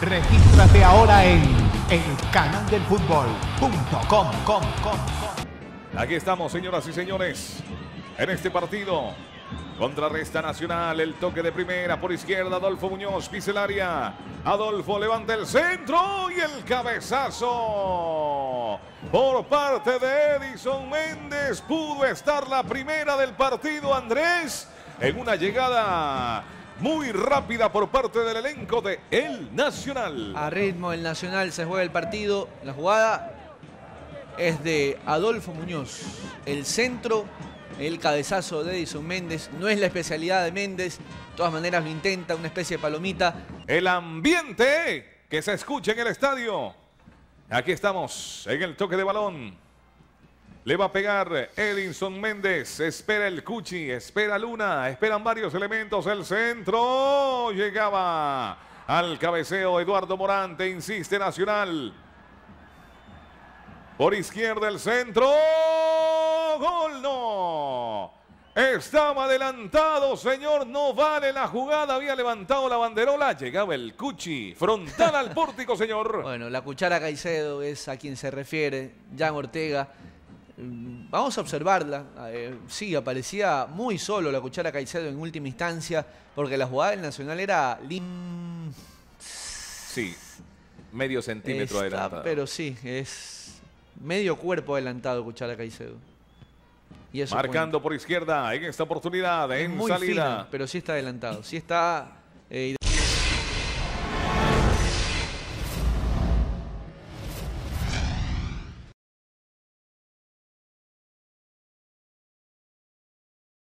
Regístrate ahora en elcanaldelfutbol.com. Aquí estamos, señoras y señores, en este partido. Contrarresta Nacional, el toque de primera por izquierda, Adolfo Muñoz, área. Adolfo levanta el centro y el cabezazo. Por parte de Edison Méndez pudo estar la primera del partido, Andrés, en una llegada muy rápida por parte del elenco de El Nacional. A ritmo el Nacional se juega el partido. La jugada es de Adolfo Muñoz. El centro, el cabezazo de Edison Méndez. No es la especialidad de Méndez. De todas maneras lo intenta, una especie de palomita. El ambiente que se escucha en el estadio. Aquí estamos en el toque de balón. Le va a pegar Edinson Méndez. Espera el Cuchi. Espera Luna. Esperan varios elementos. El centro. Llegaba al cabeceo Eduardo Morante. Insiste Nacional. Por izquierda el centro. Gol no. Estaba adelantado, señor. No vale la jugada. Había levantado la banderola. Llegaba el Cuchi. Frontal al pórtico, señor. Bueno, la cuchara Caicedo es a quien se refiere. Jan Ortega. Vamos a observarla. Eh, sí, aparecía muy solo la cuchara Caicedo en última instancia, porque la jugada del Nacional era lim- Sí, medio centímetro Está, adelantado. Pero sí, es medio cuerpo adelantado cuchara Caicedo. Y eso Marcando por izquierda en esta oportunidad. Es en muy salida. fino, pero sí está adelantado. Sí está eh,